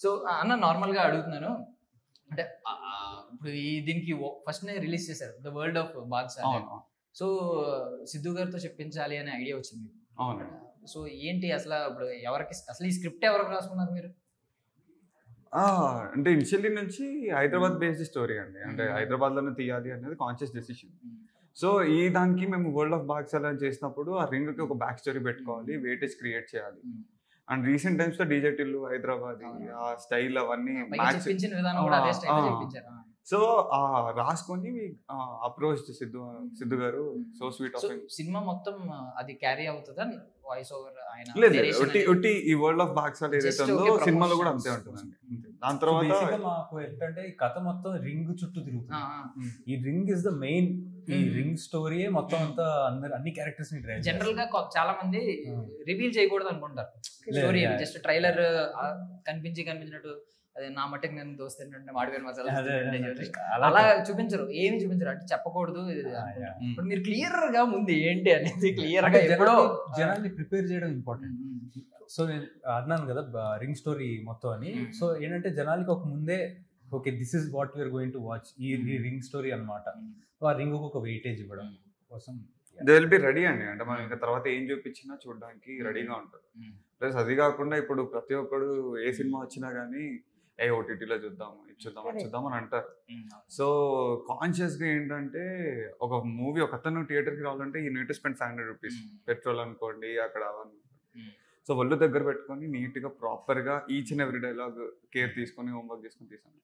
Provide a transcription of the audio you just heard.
So అన్న నార్మల్గా అడుగుతున్నాను. అంటే ఇప్పుడు ఈ దీనికి ఫస్ట్ నే రిలీజ్ చేశారు. ద వరల్డ్ ఆఫ్ అవును. సో సిద్ధు గారితో చెప్పించాలి అనే ఐడియా వచ్చింది అవునండి సో ఏంటి అసలు ఇప్పుడు ఎవరికి అసలు ఈ స్క్రిప్ట్ ఎవరికి రాసుకున్నారు మీరు? అంటే ఇనిషియల్లీ నుంచి హైదరాబాద్ బేస్డ్ స్టోరీ అండి. అంటే Mm. హైదరాబాద్లోనే తీయాలి అనేది కాన్షియస్ డెసిషన్ సో ఈ దానికి మేము వరల్డ్ ఆఫ్ బాక్స్ అలా చేసినప్పుడు ఆ రింగ్కి ఒక బ్యాక్ స్టోరీ పెట్టుకోవాలి వెయిటేజ్ క్రియేట్ చేయాలి. అండ్ రీసెంట్ టైమ్స్లో డీజే టిల్లు హైదరాబాద్. ఆ స్టైల్ అవన్నీ సో ఆ రాసుకొని అప్రోచ్ సిద్ధు సిద్ధు గారు సో స్వీట్ సినిమా మొత్తం అది క్యారీ అవుతుందా? వాయిస్ ఓవర్ ఆయన లేదు ఒట్టి ఈ వరల్డ్ ఆఫ్ బాక్స్ ఏదైతే ఉందో సినిమాలో కూడా అంతే. ఉంటుందండి. దాని తర్వాత మాకు ఏంటంటే ఈ కథ మొత్తం రింగ్ చుట్టూ తిరుగుతుంది. ఈ రింగ్ ఇస్ ద మెయిన్ ఈ. రింగ్ స్టోరీయే మొత్తం అంతా అందరు అన్ని క్యారెక్టర్స్ని డ్రైవ్ జనరల్గా చాలా మంది. రివీల్ చేయకూడదు అనుకుంటారు స్టోరీ. జస్ట్ ట్రైలర్ కనిపించి కనిపించినట్టు అదే నా మట్టుకు నేను దోస్తుంటే మాడిపోయిన మసాలా అలా చూపించరు ఏమి చూపించరు అంటే చెప్పకూడదు. ఇప్పుడు మీరు క్లియర్గా ముందు ఏంటి అనేది క్లియర్గా ఎప్పుడో జనాల్ని- జనాల్ని ప్రిపేర్ చేయడం ఇంపార్టెంట్ సో నేను అన్నాను కదా రింగ్ స్టోరీ మొత్తం అని. సో ఏంటంటే జనాలకి ఒక ముందే okay this is what we are going to watch ఈ రింగ్ స్టోరీ అన్నమాట. ఆ రింగ్ ఒక వెయిటేజ్ ఇవ్వడం కోసం దే విల్ బి రెడీ అండి. అంటే మనం ఇంకా తర్వాత ఏం చూపించినా చూడడానికి రెడీగా ఉంటారు ప్లస్ అది కాకుండా ఇప్పుడు ప్రతి ఒక్కడు ఏ సినిమా వచ్చినా కానీ ఏ ఓటీటీలో చూద్దాం ఇది చూద్దాం అది చూద్దాం అని అంటారు. సో కాన్షియస్గా ఏంటంటే ఒక మూవీ ఒక అతను థియేటర్కి రావాలంటే ఈ need spend five hundred rupees petrol అనుకోండి అక్కడ అవన్నీ సో ఒళ్ళు దగ్గర పెట్టుకొని నీట్గా ప్రాపర్గా each and every dialogue care తీసుకొని హోంవర్క్ చేసుకొని తీసాను